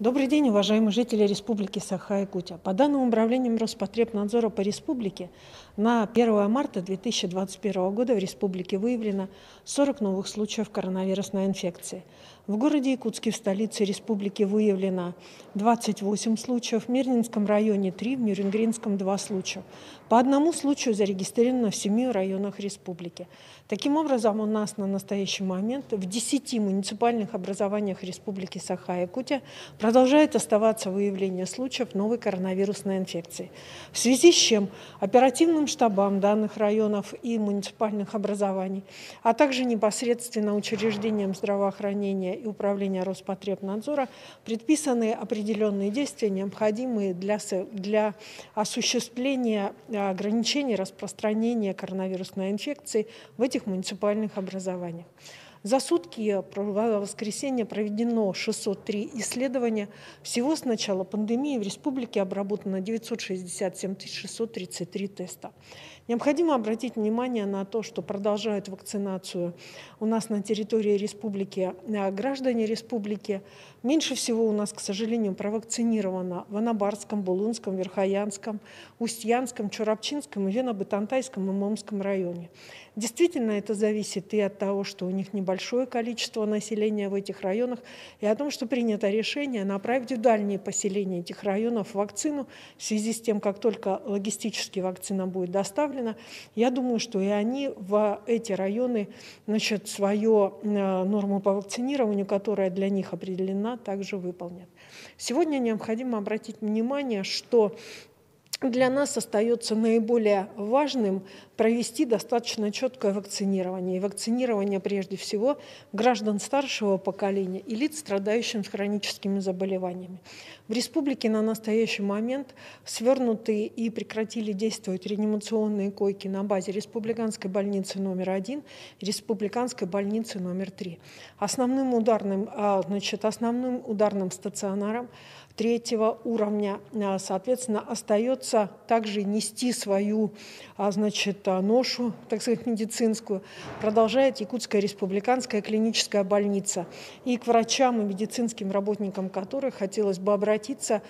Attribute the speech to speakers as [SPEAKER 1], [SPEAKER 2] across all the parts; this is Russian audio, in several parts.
[SPEAKER 1] Добрый день, уважаемые жители Республики Саха-Якутия. По данным Управлением Роспотребнадзора по республике, на 1 марта 2021 года в республике выявлено 40 новых случаев коронавирусной инфекции. В городе Якутске, в столице республики, выявлено 28 случаев, в Мирнинском районе 3, в Мюрингринском 2 случая. По одному случаю зарегистрировано в 7 районах республики. Таким образом, у нас на настоящий момент в 10 муниципальных образованиях республики Саха-Якутия продолжает оставаться выявление случаев новой коронавирусной инфекции. В связи с чем оперативным штабам данных районов и муниципальных образований, а также непосредственно учреждениям здравоохранения и управления Роспотребнадзора предписаны определенные действия, необходимые для, для осуществления ограничений распространения коронавирусной инфекции в этих муниципальных образованиях. За сутки в воскресенье проведено 603 исследования. Всего с начала пандемии в республике обработано 967 633 теста. Необходимо обратить внимание на то, что продолжают вакцинацию у нас на территории республики а граждане республики. Меньше всего у нас, к сожалению, провакцинировано в Анабарском, Булунском, Верхоянском, Устьянском, Чурапчинском Вено-Бытантайском и Момском районе. Действительно, это зависит и от того, что у них небольшое количество населения в этих районах, и о том, что принято решение направить в дальние поселения этих районов вакцину в связи с тем, как только логистически вакцина будет доставлена. Я думаю, что и они в эти районы значит, свою э, норму по вакцинированию, которая для них определена, также выполнят. Сегодня необходимо обратить внимание, что для нас остается наиболее важным провести достаточно четкое вакцинирование. И вакцинирование прежде всего граждан старшего поколения и лиц, страдающих хроническими заболеваниями. В республике на настоящий момент свернуты и прекратили действовать реанимационные койки на базе Республиканской больницы номер один и Республиканской больницы номер три. Основным ударным, а, значит, основным ударным стационаром третьего уровня, а, соответственно, остается также нести свою а, значит, ношу, так сказать, медицинскую, продолжает Якутская республиканская клиническая больница. И к врачам и медицинским работникам которых хотелось бы обратиться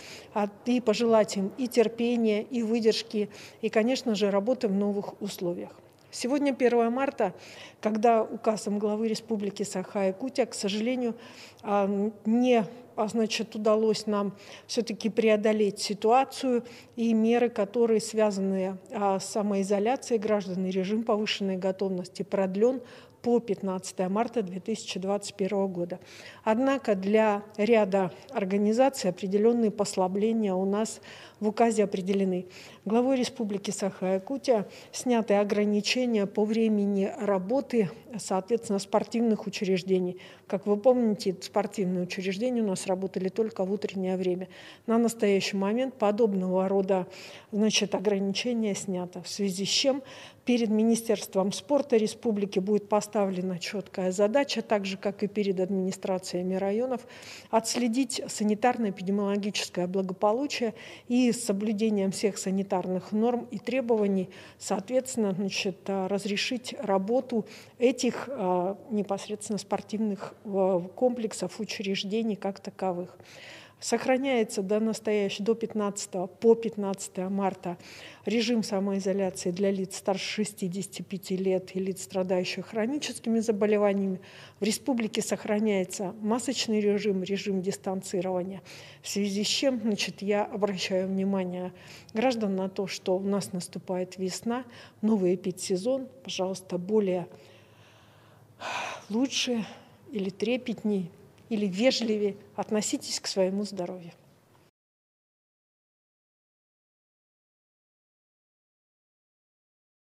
[SPEAKER 1] и пожелать им и терпения, и выдержки, и, конечно же, работы в новых условиях. Сегодня 1 марта, когда указом главы Республики Саха-Якутия, к сожалению, а, не а, значит, удалось нам все-таки преодолеть ситуацию и меры, которые связаны а, с самоизоляцией граждан и режим повышенной готовности продлен по 15 марта 2021 года. Однако для ряда организаций определенные послабления у нас в указе определены. Главой Республики Саха-Якутия сняты ограничения по времени работы, соответственно, спортивных учреждений. Как вы помните, спортивные учреждения у нас работали только в утреннее время. На настоящий момент подобного рода значит, ограничения снято, в связи с чем перед Министерством спорта республики будет поставлена четкая задача, так же, как и перед администрациями районов, отследить санитарно-эпидемиологическое благополучие и с соблюдением всех санитарных норм и требований, соответственно, значит, разрешить работу этих а, непосредственно спортивных а, комплексов, учреждений как таковых. Сохраняется до настоящего, до 15 по 15 марта режим самоизоляции для лиц старше 65 лет и лиц, страдающих хроническими заболеваниями. В республике сохраняется масочный режим, режим дистанцирования. В связи с чем значит, я обращаю внимание граждан на то, что у нас наступает весна, новый эпидсезон. Пожалуйста, более лучше или трепетней или вежливее относитесь к своему здоровью.